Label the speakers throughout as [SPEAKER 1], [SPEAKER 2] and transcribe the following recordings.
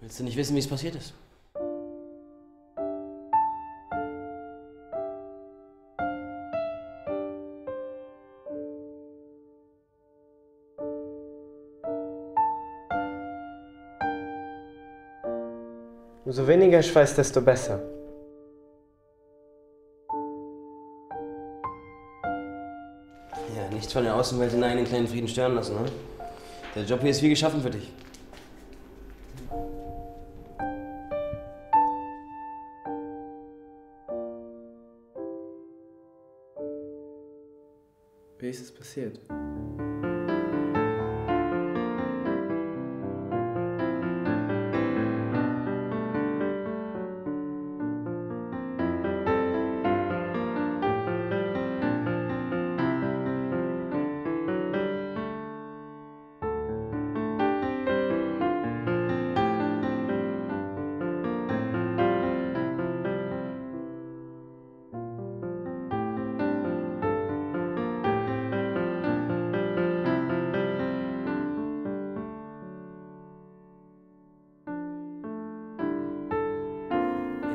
[SPEAKER 1] Willst du nicht wissen, wie es passiert ist?
[SPEAKER 2] Umso weniger ich weiß, desto besser.
[SPEAKER 1] Ja, nichts von der Außenwelt in einen kleinen Frieden stören lassen, ne? Der Job hier ist wie geschaffen für dich.
[SPEAKER 2] Wie ist es passiert?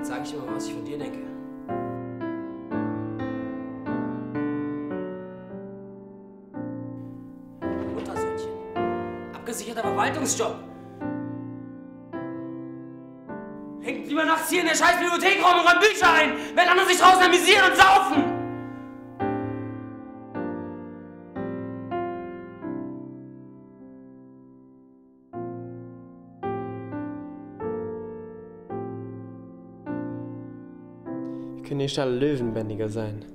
[SPEAKER 1] Jetzt sag ich dir mal, was ich von dir denke. Muttersöhnchen. Abgesicherter Verwaltungsjob. Hängt lieber nachts hier in der scheiß Bibliothek rum und räumt Bücher ein, wenn andere sich draußen amüsieren und saufen.
[SPEAKER 2] Können nicht alle Löwenbändiger sein.